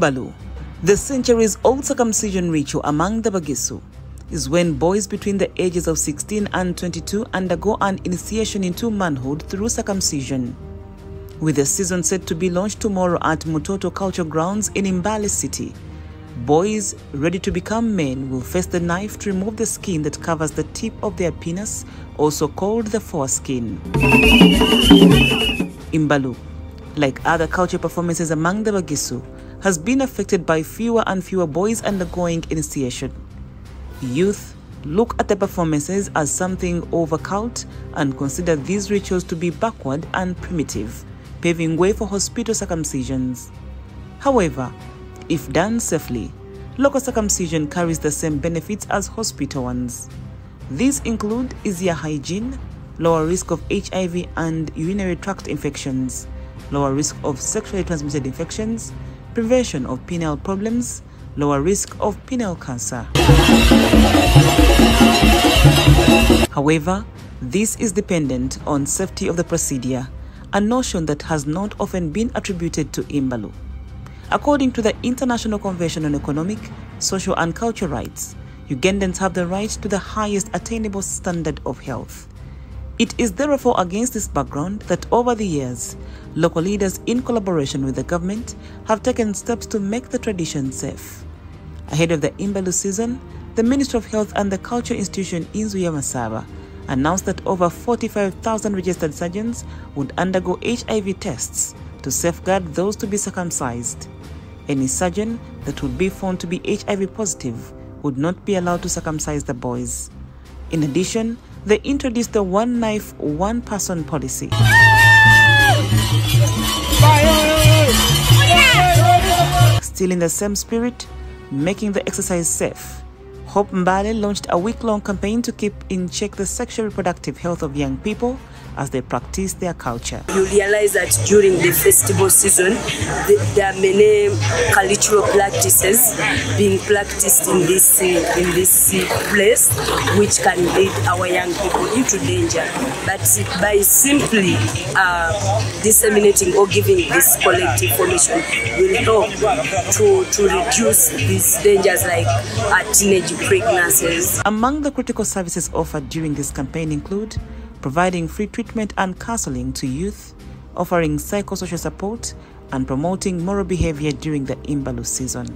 The centuries-old circumcision ritual among the Bagisu, is when boys between the ages of 16 and 22 undergo an initiation into manhood through circumcision. With the season set to be launched tomorrow at Mutoto Culture Grounds in Mbale City, boys ready to become men will face the knife to remove the skin that covers the tip of their penis, also called the foreskin. Imbalu, like other culture performances among the Bagisu, has been affected by fewer and fewer boys undergoing initiation. Youth look at the performances as something over cult and consider these rituals to be backward and primitive, paving way for hospital circumcisions. However, if done safely, local circumcision carries the same benefits as hospital ones. These include easier hygiene, lower risk of HIV and urinary tract infections, lower risk of sexually transmitted infections, prevention of penile problems, lower risk of penile cancer. However, this is dependent on safety of the procedure, a notion that has not often been attributed to Imbalu. According to the International Convention on Economic, Social and Cultural Rights, Ugandans have the right to the highest attainable standard of health. It is therefore against this background that over the years, local leaders in collaboration with the government have taken steps to make the tradition safe. Ahead of the Imbalu season, the Ministry of Health and the Culture Institution Inzu ya Masaba announced that over 45,000 registered surgeons would undergo HIV tests to safeguard those to be circumcised. Any surgeon that would be found to be HIV positive would not be allowed to circumcise the boys. In addition, they introduced the one knife, one person policy. Still in the same spirit, making the exercise safe. Hope Mbale launched a week-long campaign to keep in check the sexual reproductive health of young people as they practice their culture. You realize that during the festival season, there are many cultural practices being practiced in this in this place, which can lead our young people into danger. But by simply uh, disseminating or giving this correct information, will help to, to reduce these dangers like uh, teenage pregnancies. Among the critical services offered during this campaign include providing free treatment and counseling to youth, offering psychosocial support, and promoting moral behavior during the Imbalu season.